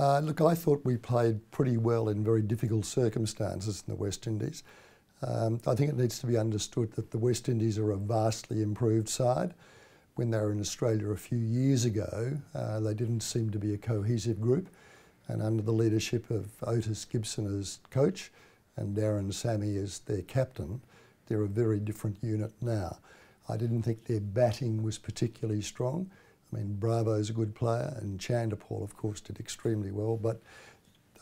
Uh, look, I thought we played pretty well in very difficult circumstances in the West Indies. Um, I think it needs to be understood that the West Indies are a vastly improved side. When they were in Australia a few years ago, uh, they didn't seem to be a cohesive group. And under the leadership of Otis Gibson as coach and Darren Sammy as their captain, they're a very different unit now. I didn't think their batting was particularly strong. I mean, Bravo's a good player, and Chanderpaul, of course, did extremely well. But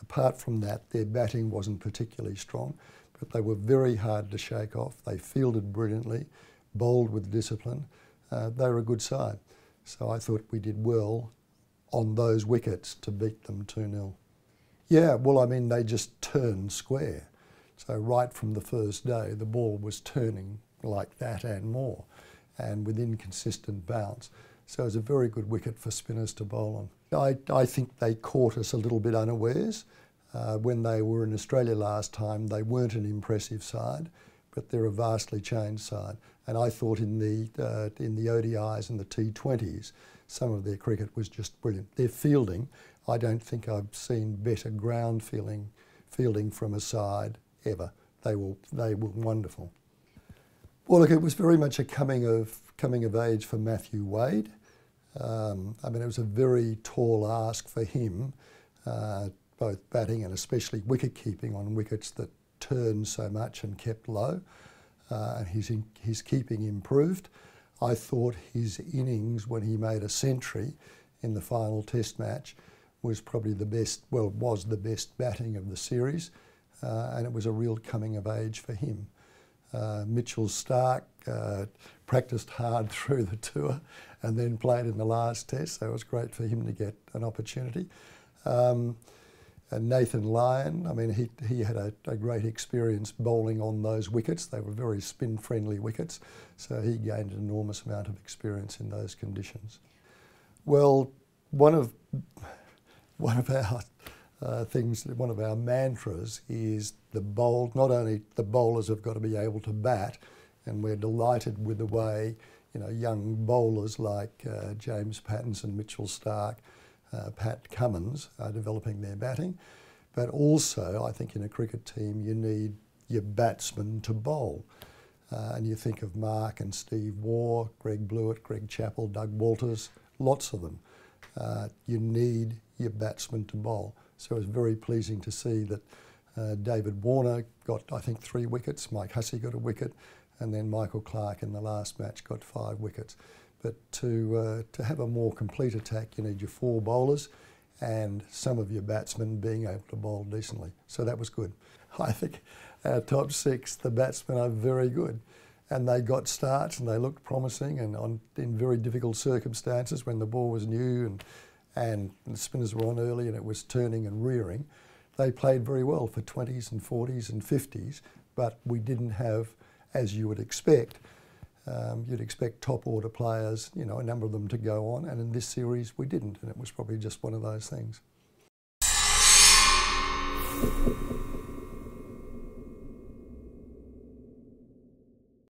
apart from that, their batting wasn't particularly strong. But they were very hard to shake off. They fielded brilliantly, bowled with discipline. Uh, they were a good side. So I thought we did well on those wickets to beat them 2 0. Yeah, well, I mean, they just turned square. So right from the first day, the ball was turning like that and more, and with inconsistent bounce. So it was a very good wicket for spinners to bowl on. I, I think they caught us a little bit unawares. Uh, when they were in Australia last time, they weren't an impressive side, but they're a vastly changed side. And I thought in the uh, in the ODIs and the T20s, some of their cricket was just brilliant. Their fielding, I don't think I've seen better ground fielding fielding from a side ever. They were they were wonderful. Well, look, it was very much a coming of coming of age for Matthew Wade. Um, I mean, it was a very tall ask for him, uh, both batting and especially wicket keeping on wickets that turned so much and kept low. Uh, his, his keeping improved. I thought his innings when he made a century in the final test match was probably the best, well, was the best batting of the series, uh, and it was a real coming of age for him. Uh, Mitchell Starc uh, practiced hard through the tour and then played in the last test, so it was great for him to get an opportunity. Um, and Nathan Lyon, I mean, he, he had a, a, great experience bowling on those wickets. They were very spin friendly wickets, so he gained an enormous amount of experience in those conditions. Well, one of, one of our uh, things, one of our mantras is the bowl, not only the bowlers have got to be able to bat, and we're delighted with the way you know, young bowlers like uh, James Pattinson, Mitchell Starc, uh, Pat Cummins are developing their batting. But also, I think in a cricket team, you need your batsmen to bowl. Uh, and you think of Mark and Steve Waugh, Greg Blewett, Greg Chappell, Doug Walters, lots of them. Uh, you need your batsmen to bowl. So it was very pleasing to see that uh, David Warner got, I think, three wickets, Mike Hussey got a wicket, and then Michael Clarke in the last match got five wickets. But to, uh, to have a more complete attack, you need your four bowlers and some of your batsmen being able to bowl decently. So that was good. I think our top six, the batsmen are very good. And they got starts and they looked promising and on, in very difficult circumstances when the ball was new and, and the spinners were on early and it was turning and rearing. They played very well for 20s and 40s and 50s, but we didn't have, as you would expect, um, you'd expect top order players, you know, a number of them to go on, and in this series we didn't, and it was probably just one of those things.